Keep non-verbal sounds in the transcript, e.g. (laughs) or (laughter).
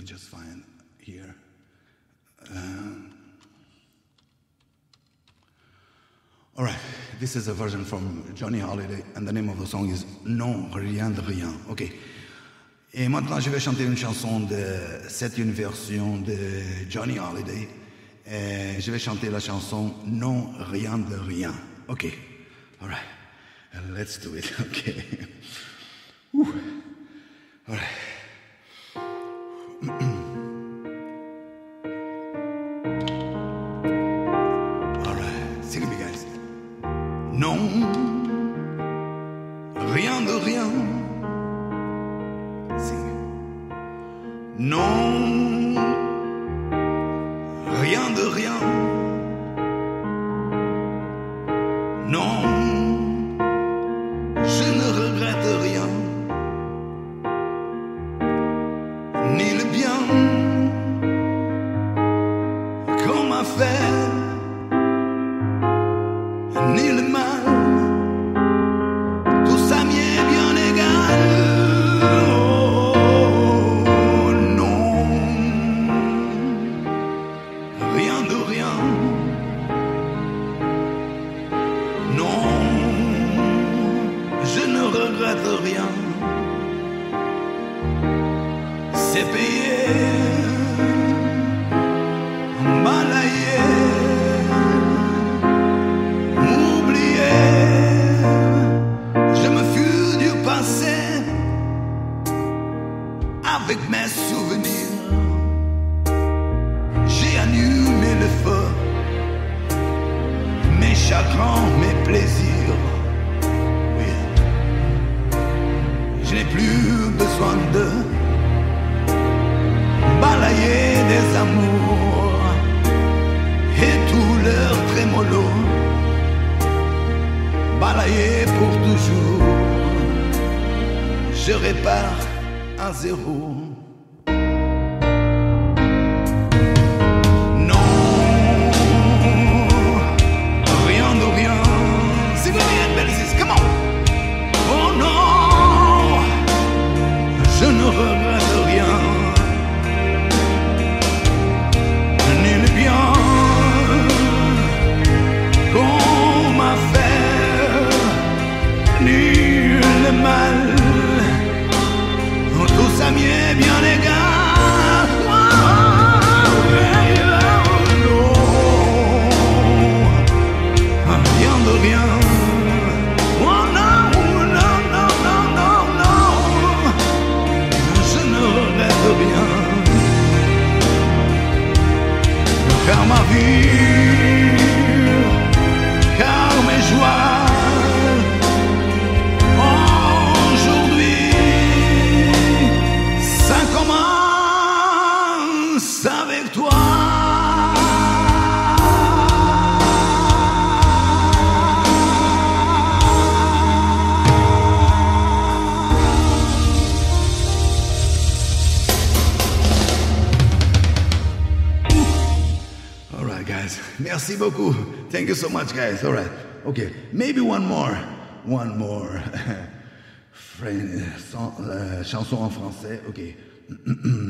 me just find here. Um, all right, this is a version from Johnny Holiday, and the name of the song is Non, rien de rien. Ok. Et maintenant, je vais chanter une chanson de. C'est une version de Johnny Holiday. Et je vais chanter la chanson Non, rien de rien. Ok. All right. Let's do it. (laughs) Ok. Ouh. Rien de rien. Non, rien de rien. Non, je ne regrette rien. Ni le bien qu'on m'a fait regrette rien. C'est payé, balayé m'oublier. Je me fus du passé avec mes souvenirs. J'ai annulé le feu, mes chagrins, mes plaisirs. Come on. Oh non, je ne regrette Car ma vie, car mes joies. Aujourd'hui, ça commence avec toi. Guys. (laughs) Merci beaucoup. Thank you so much, guys. All right. Okay. Maybe one more. One more. (laughs) Euh, sans- euh, chanson en français. OK. (clears throat)